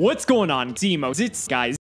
What's going on, Demos? It's guys